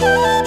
oh